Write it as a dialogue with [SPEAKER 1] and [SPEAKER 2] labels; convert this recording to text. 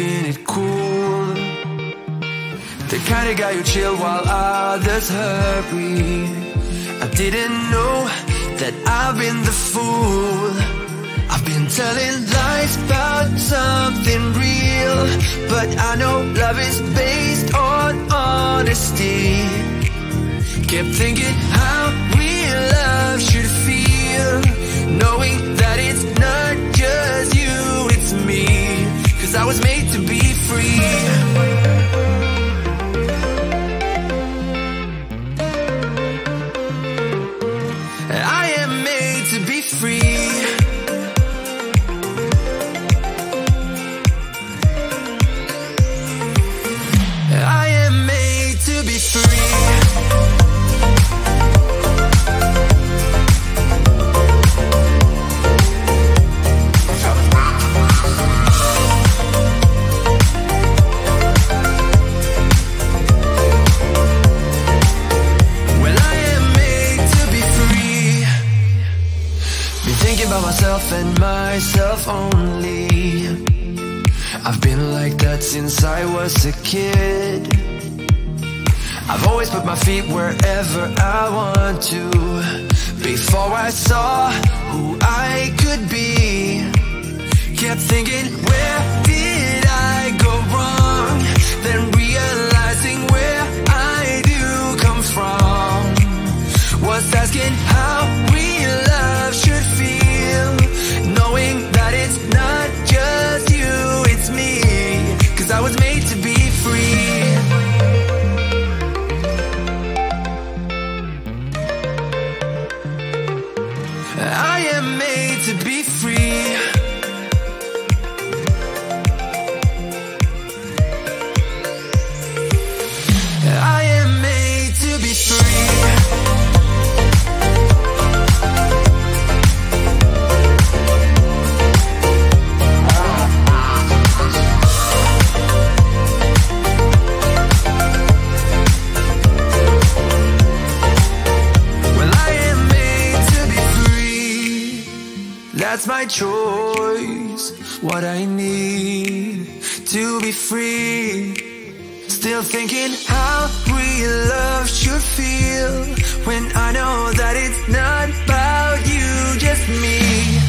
[SPEAKER 1] keeping it cool. The kind of guy who chill while others hurry. I didn't know that I've been the fool. I've been telling lies about something real But I know love is based on honesty. Kept thinking how and myself only. I've been like that since I was a kid. I've always put my feet wherever I want to. Before I saw who I could be, kept thinking, where did I go wrong? Then realizing where I do come from was asking how That's my choice. What I need to be free. Still thinking how real love should feel when I know that it's not about you, just me.